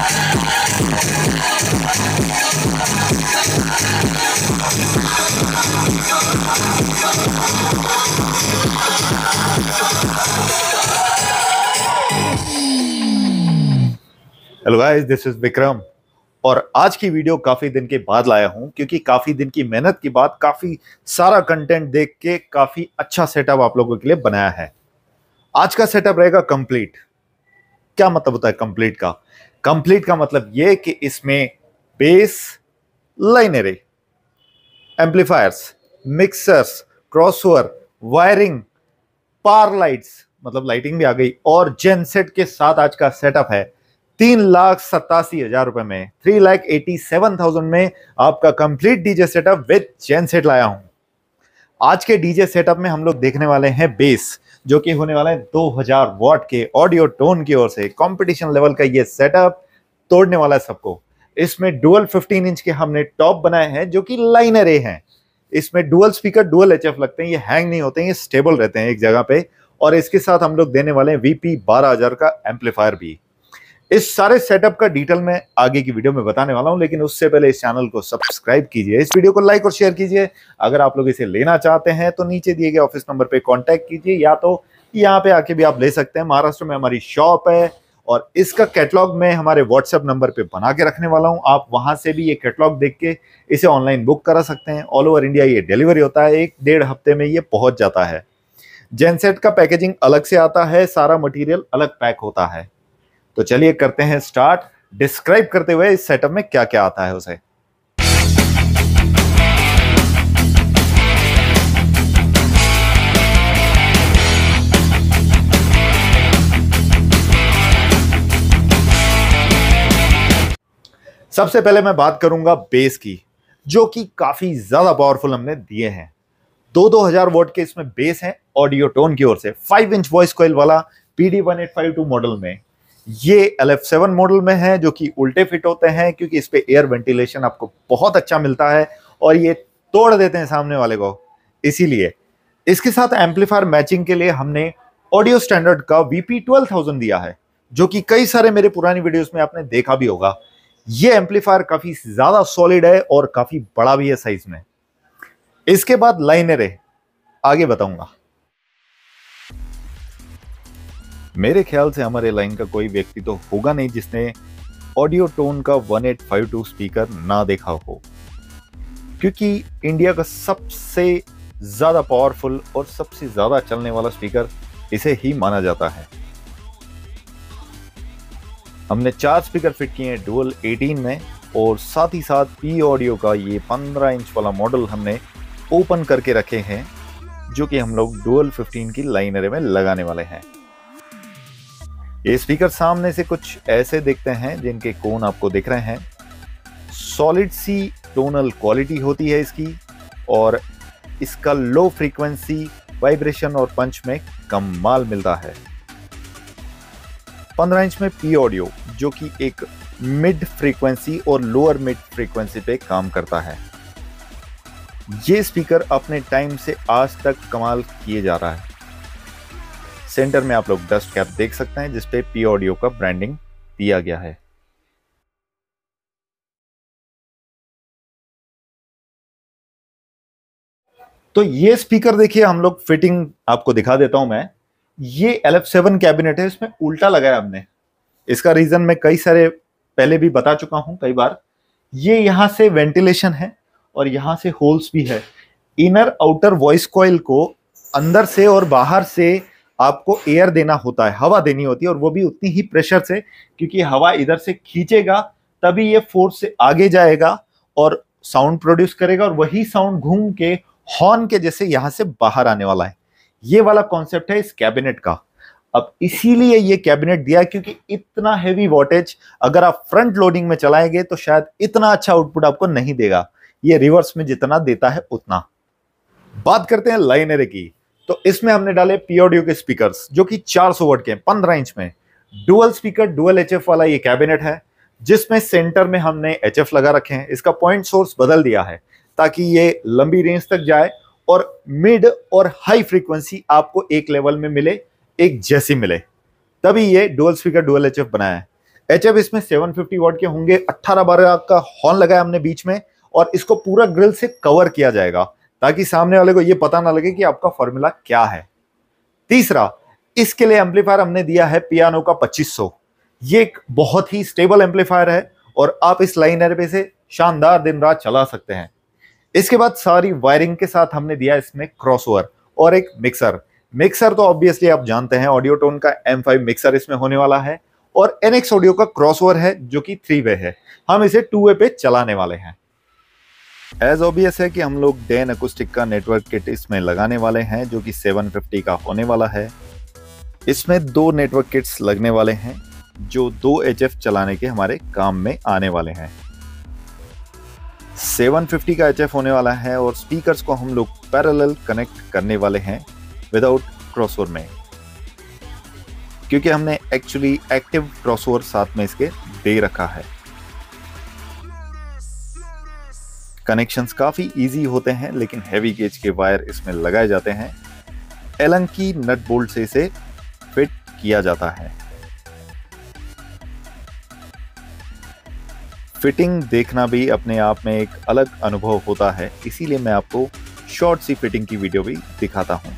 Hello guys this is Vikram और आज की वीडियो काफ़ी दिन के बाद लाया हूँ, क्योंकि काफ़ी दिन की मेहनत के बाद काफ़ी सारा कंटेंट देख के काफ़ी अच्छा सेटअप आप लोगों के लिए बनाया है। आज का सेटअप रहेगा कंप्लीट क्या मतलब होता है कंप्लीट का? कंप्लीट का मतलब ये कि इसमें bass line array amplifiers, mixers, crossover, wiring, par lights मतलब लाइटिंग भी आ गई। और जेनसेट के साथ आज का सेटअप है तीन लाख सत्तासी हज़ार रुपए में। Three lakh eighty seven thousand में आपका complete DJ setup with gen set लाया हूँ। आज के डीजे सेटअप में हम लोग देखने वाले हैं बेस। जो कि होने वाला है 2000 वॉट के ऑडियो टोन की ओर से। कंपटीशन लेवल का ये सेटअप तोड़ने वाला है सबको। इसमें डुअल 15 इंच के हमने टॉप बनाए हैं, जो कि लाइनर ए हैं। इसमें डुअल स्पीकर डुअल एचएफ लगते हैं, ये हैंग नहीं होते हैं ये स्टेबल रहते हैं एक जगह पे। और इसके साथ हम लोग देने वाले हैं वीपी बारह का एम्पलीफायर भी। इस सारे सेटअप का डिटेल मैं आगे की वीडियो में बताने वाला हूँ, लेकिन उससे पहले इस चैनल को सब्सक्राइब कीजिए, इस वीडियो को लाइक और शेयर कीजिए। अगर आप लोग इसे लेना चाहते हैं तो नीचे दिए गए ऑफ़िस नंबर पे कांटेक्ट कीजिए, या तो यहाँ पे आके भी आप ले सकते हैं। महाराष्ट्र में हमारी शॉप है और इसका कैटलॉग मैं हमारे व्हाट्सएप नंबर पे बना के रखने वाला हूँ। आप वहाँ से भी ये कैटलॉग देख के इसे ऑनलाइन बुक करा सकते हैं। ऑल ओवर इंडिया ये डिलीवरी होता है। एक डेढ़ हफ़्ते में ये पहुँच जाता है। जेनसेट का पैकेजिंग अलग से आता है। सारा मटेरियल अलग पैक होता है। तो चलिए करते हैं स्टार्ट डिस्क्राइब करते हुए इस सेटअप में क्या क्या आता है उसे? सबसे पहले मैं बात करूँगा बेस की, जो कि काफ़ी ज़्यादा पावरफुल हमने दिए हैं। दो दो हज़ार वोट के इसमें बेस है ऑडियो टोन की ओर से। फाइव इंच वॉइस कोयल वाला PD one eight five two model में। ये एल एफ़ सेवन मॉडल में है, जो कि उल्टे फिट होते हैं, क्योंकि इस पर एयर वेंटिलेशन आपको बहुत अच्छा मिलता है, और ये तोड़ देते हैं सामने वाले को। इसीलिए, इसके साथ एम्पलीफायर मैचिंग के लिए हमने ऑडियो स्टैंडर्ड का वीपी ट्वेल्व थाउज़ेंड दिया है, जो कि कई सारे मेरे पुरानी वीडियोस में आपने देखा भी होगा। ये एम्पलीफायर काफ़ी ज़्यादा सॉलिड है और काफ़ी बड़ा भी है साइज़ में। इसके बाद लाइनर है, आगे बताऊँगा। मेरे ख्याल से हमारे लाइन का कोई व्यक्ति तो होगा नहीं जिसने ऑडियो टोन का 1852 स्पीकर ना देखा हो। क्योंकि इंडिया का सबसे ज़्यादा पावरफुल और सबसे ज़्यादा चलने वाला स्पीकर इसे ही माना जाता है। हमने चार स्पीकर फिट किए हैं डुअल 18 में, और साथ ही साथ पी ऑडियो का ये 15 इंच वाला मॉडल हमने ओपन करके रखे हैं, जो कि हम लोग डुअल 15 की लाइनर में लगाने वाले हैं। ये स्पीकर सामने से कुछ ऐसे दिखते हैं जिनके कोन आपको दिख रहे हैं। सॉलिड सी टोनल क्वालिटी होती है इसकी और इसका लो फ्रीक्वेंसी वाइब्रेशन और पंच में कम माल मिलता है। 15 इंच में पी ऑडियो जो कि एक मिड फ्रीक्वेंसी और लोअर मिड फ्रीक्वेंसी पे काम करता है। ये स्पीकर अपने टाइम से आज तक कमाल किए जा रहा है। सेंटर में आप लोग डस्ट कैप देख सकते हैं जिसपे पी ऑडियो का ब्रांडिंग दिया गया है। तो ये स्पीकर देखिए, हम लोग फिटिंग आपको दिखा देता हूँ मैं। ये एल एफ़ सेवन कैबिनेट है, इसमें उल्टा लगाया हमने। इसका रीजन मैं कई सारे पहले भी बता चुका हूँ, कई बार। ये यहाँ से वेंटिलेशन है और यहाँ से होल्स भी है। इनर आउटर वॉइस कॉइल को अंदर से और बाहर से आपको एयर देना होता है, हवा देनी होती है और वो भी उतनी ही प्रेशर से, क्योंकि हवा इधर से खींचेगा, तभी ये फोर्स से आगे जाएगा और साउंड प्रोड्यूस करेगा और वही साउंड घूम के हॉर्न के जैसे यहाँ से बाहर आने वाला है। ये वाला कॉन्सेप्ट है इस कैबिनेट का। अब इसीलिए ये कैबिनेट दिया क्योंकि इतना हैवी वोटेज अगर आप फ्रंट लोडिंग में चलाएँगे तो शायद इतना अच्छा आउटपुट आपको नहीं देगा। ये रिवर्स में जितना देता है उतना। बात करते हैं लाइनर की। तो इसमें हमने डाले पीओडियो के स्पीकर्स जो कि 400 वोट के 15 इंच में। डुअल स्पीकर डुअल एचएफ वाला ये कैबिनेट है, जिसमें सेंटर में हमने एचएफ लगा रखे हैं। इसका पॉइंट सोर्स बदल दिया है, ताकि ये लंबी रेंज तक जाए और मिड और हाई फ्रीक्वेंसी आपको एक लेवल में मिले, एक जैसी मिले। तभी ये डुअल स्पीकर डुअल एच बनाया है। एच इसमें 750 वॉट के होंगे 18 बारह का हॉर्न लगाया हमने बीच में, और इसको पूरा ग्रिल से कवर किया जाएगा। ताकि सामने वाले को यह पता ना लगे कि आपका फॉर्मूला क्या है। तीसरा, इसके लिए एम्पलीफायर हमने दिया है पियानो का 2500 ये एक बहुत ही स्टेबल एम्पलीफायर है और आप इस लाइनर पे से शानदार दिन रात चला सकते हैं। इसके बाद सारी वायरिंग के साथ हमने दिया इसमें क्रॉसओवर और एक मिक्सर मिक्सर तो ऑब्वियसली आप जानते हैं ऑडियो टोन का M5 मिक्सर इसमें होने वाला है और NX ऑडियो का क्रॉसओवर है जो कि थ्री वे है। हम इसे टू वे पे चलाने वाले हैं। एज ऑबियस है कि हम लोग डेन अकुस्टिक का नेटवर्क किट इसमें लगाने वाले हैं, जो कि 750 का होने वाला है। इसमें दो नेटवर्क किट्स लगने वाले हैं, जो दो HF चलाने के हमारे काम में आने वाले हैं। 750 का HF होने वाला है और स्पीकर्स को हम लोग पैरेलल कनेक्ट करने वाले हैं विदाउट क्रॉसओवर में। क्योंकि हमने एक्चुअली एक्टिव क्रॉसओवर साथ में इसके दे रखा है। कनेक्शंस काफ़ी इजी होते हैं, लेकिन हैवी गेज के वायर इसमें लगाए जाते हैं। एलन की नट बोल्ट से इसे फिट किया जाता है। फिटिंग देखना भी अपने आप में एक अलग अनुभव होता है, इसीलिए मैं आपको शॉर्ट सी फिटिंग की वीडियो भी दिखाता हूँ।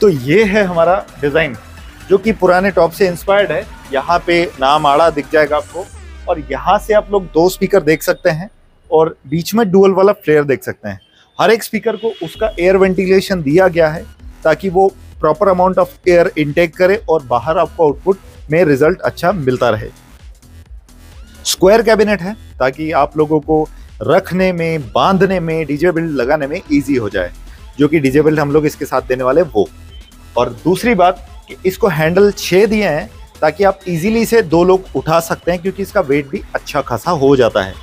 तो ये है हमारा डिज़ाइन जो कि पुराने टॉप से इंस्पायर्ड है, यहाँ पे नाम आड़ा दिख जाएगा आपको, और यहाँ से आप लोग दो स्पीकर देख सकते हैं, और बीच में डुअल वाला फ्लेयर देख सकते हैं। हर एक स्पीकर को उसका एयर वेंटिलेशन दिया गया है, ताकि वो proper amount of air intake करे और बाहर आपको आउटपुट में रिज़ल्ट अच्छा मिलता रहे। स्क्वायर कैबिनेट है, ताकि आप लोगों को रखने में, बांधने में डीजे बिल्ड लगाने में इजी हो जाए, जो कि डीजे बिल्ड हम लोग इसके साथ देने वाले वो। और दूसरी बात इसको हैंडल छः दिए हैं ताकि आप इजीली इसे दो लोग उठा सकते हैं, क्योंकि इसका वेट भी अच्छा खासा हो जाता है।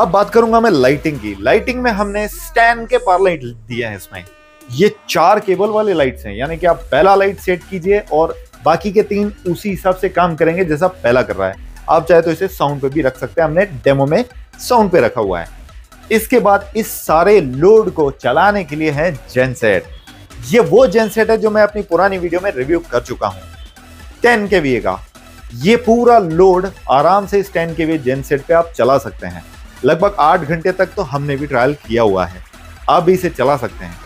अब बात करूँगा मैं लाइटिंग की। लाइटिंग में हमने स्टैंड के पार लाइट दिया है इसमें। ये चार केबल वाले लाइट्स हैं, यानी कि आप पहला लाइट सेट कीजिए और बाकी के तीन उसी हिसाब से काम करेंगे जैसा पहला कर रहा है। आप चाहे तो इसे साउंड पे भी रख सकते हैं। हमने डेमो में साउंड पे रखा हुआ है। इसके बाद इस सारे लोड को चलाने के लिए है जेनसेट ये वो जेनसेट है जो मैं अपनी पुरानी वीडियो में रिव्यू कर चुका हूँ। टेन के वी का। ये पूरा लोड आराम से इस टेन के वी जेनसेट पे आप चला सकते हैं। लगभग आठ घंटे तक तो हमने भी ट्रायल किया हुआ है। आप भी इसे चला सकते हैं।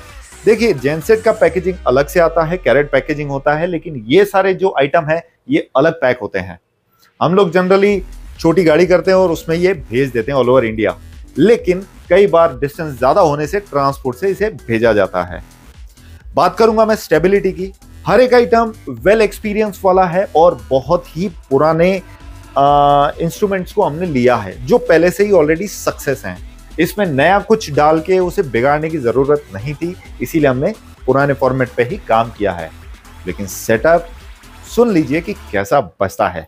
देखिए जेनसेट का पैकेजिंग अलग से आता है कैरेट पैकेजिंग होता है, लेकिन ये सारे जो आइटम है, ये अलग पैक होते हैं। हम लोग जनरली छोटी गाड़ी करते हैं और उसमें ये भेज देते हैं ऑल ओवर इंडिया लेकिन कई बार डिस्टेंस ज़्यादा होने से ट्रांसपोर्ट से इसे भेजा जाता है। बात करूँगा मैं स्टेबिलिटी की। हर एक आइटम वेल एक्सपीरियंस वाला है और बहुत ही पुराने इंस्ट्रूमेंट्स को हमने लिया है, जो पहले से ही ऑलरेडी सक्सेस हैं। इसमें नया कुछ डाल के उसे बिगाड़ने की ज़रूरत नहीं थी, इसीलिए हमने पुराने फॉर्मेट पे ही काम किया है। लेकिन सेटअप सुन लीजिए कि कैसा बचता है।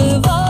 of all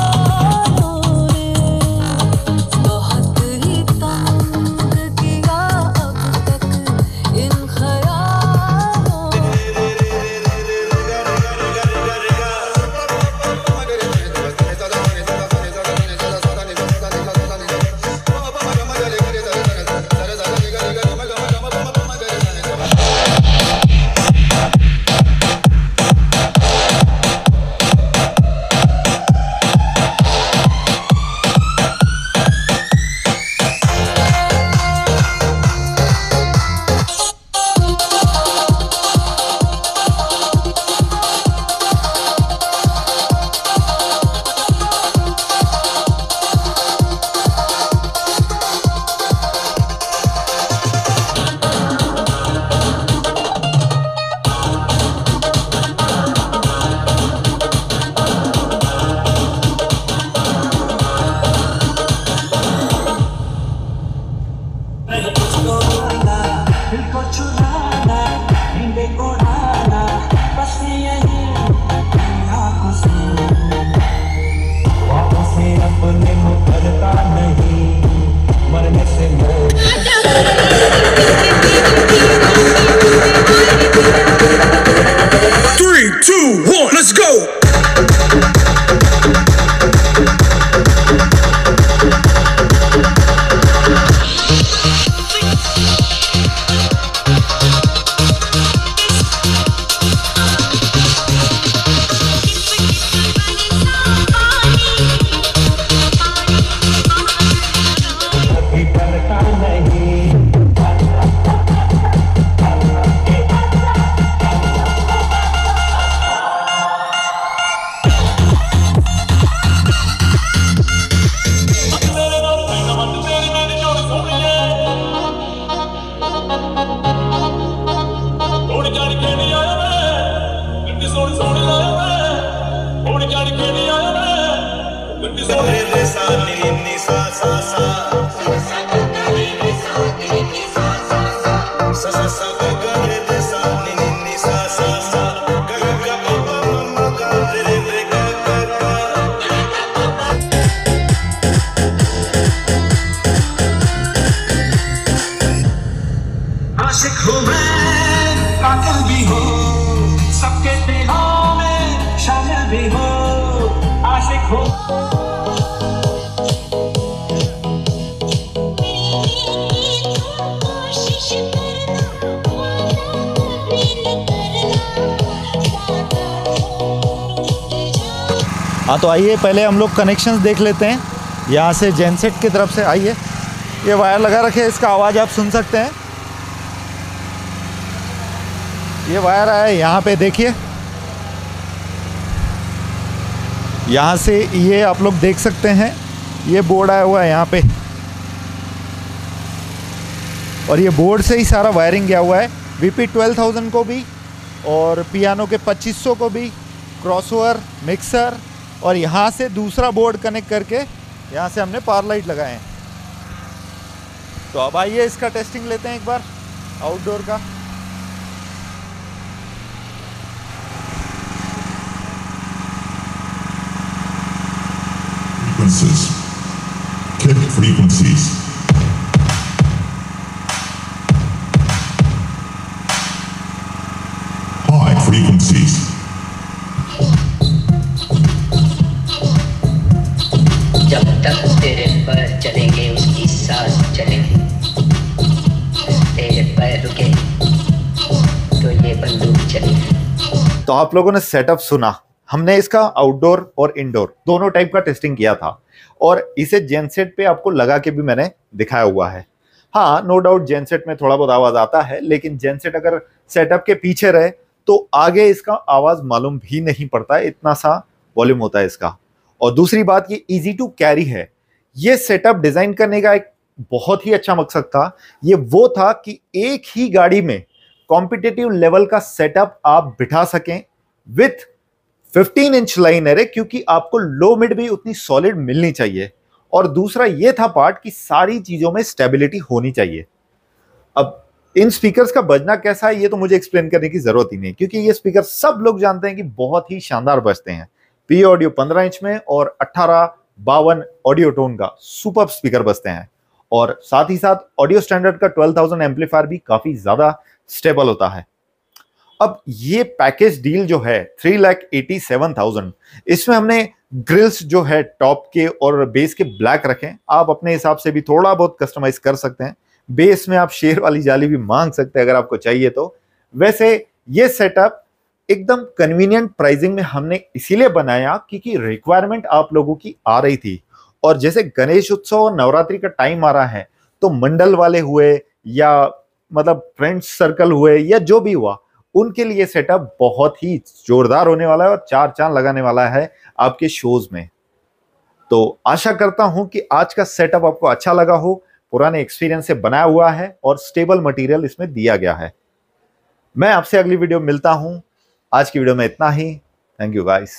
sa sa हाँ तो आइए, पहले हम लोग कनेक्शन देख लेते हैं। यहाँ से जेनसेट की तरफ़ से आइए। ये वायर लगा रखे इसका आवाज़ आप सुन सकते हैं। ये वायर आया यहाँ पे देखिए। यहाँ से ये आप लोग देख सकते हैं, ये बोर्ड आया हुआ है यहाँ पे। और ये बोर्ड से ही सारा वायरिंग गया हुआ है। वीपी ट्वेल्व थाउज़ेंड को भी और पियानो के 2500 को भी। क्रॉसओवर मिक्सर और यहाँ से दूसरा बोर्ड कनेक्ट करके यहाँ से हमने पावर लाइट लगाए हैं तो अब आइए इसका टेस्टिंग लेते हैं एक बार, आउटडोर का frequencies. Kick frequencies. तो आप लोगों ने सेटअप सुना। हमने इसका आउटडोर और इंडोर दोनों टाइप का टेस्टिंग किया था। और इसे जेनसेट पे आपको लगा के भी मैंने दिखाया हुआ है। हाँ नो डाउट जेनसेट में थोड़ा बहुत आवाज़ आता है, लेकिन जेनसेट अगर सेटअप के पीछे रहे तो आगे इसका आवाज़ मालूम भी नहीं पड़ता, इतना सा वॉल्यूम होता है इसका। और दूसरी बात, ये इजी टू कैरी है। ये सेटअप डिज़ाइन करने का एक बहुत ही अच्छा मकसद था। ये वो था कि एक ही गाड़ी में कॉम्पिटेटिव लेवल का सेटअप आप बिठा सकें विथ 15 इंच लाइन एरे क्योंकि आपको लो मिड भी उतनी सॉलिड मिलनी चाहिए। और दूसरा ये था पार्ट कि सारी चीज़ों में स्टेबिलिटी होनी चाहिए। अब इन स्पीकर्स का बजना कैसा है, ये तो मुझे एक्सप्लेन करने की ज़रूरत ही नहीं, क्योंकि ये स्पीकर सब लोग जानते हैं कि बहुत ही शानदार बजते हैं। पी ऑडियो 15 इंच में और 18 बावन ऑडियो टोन का सुपर स्पीकर बजते हैं। और साथ ही साथ ऑडियो स्टैंडर्ड का 12000 एम्पलीफायर भी काफ़ी ज़्यादा स्टेबल होता है। अब ये पैकेज डील जो है three lakh eighty seven thousand इसमें हमने ग्रिल्स जो है टॉप के और बेस के ब्लैक रखें आप अपने हिसाब से भी थोड़ा बहुत कस्टमाइज कर सकते हैं। बेस में आप शेर वाली जाली भी मांग सकते हैं अगर आपको चाहिए तो। वैसे ये सेटअप एकदम कन्वीनियंट प्राइसिंग में हमने इसीलिए बनाया क्योंकि रिक्वायरमेंट आप लोगों की आ रही थी। और जैसे गणेश उत्सव और नवरात्रि का टाइम आ रहा है तो मंडल वाले हुए या मतलब फ्रेंड्स सर्कल हुए या जो भी हुआ, उनके लिए सेटअप बहुत ही जोरदार होने वाला है और चार चाँद लगाने वाला है आपके शोज़ में। तो आशा करता हूँ कि आज का सेटअप आपको अच्छा लगा हो, पुराने एक्सपीरियंस से बनाया हुआ है और स्टेबल मटेरियल इसमें दिया गया है। मैं आपसे अगली वीडियो मिलता हूँ। आज की वीडियो में इतना ही। Thank you guys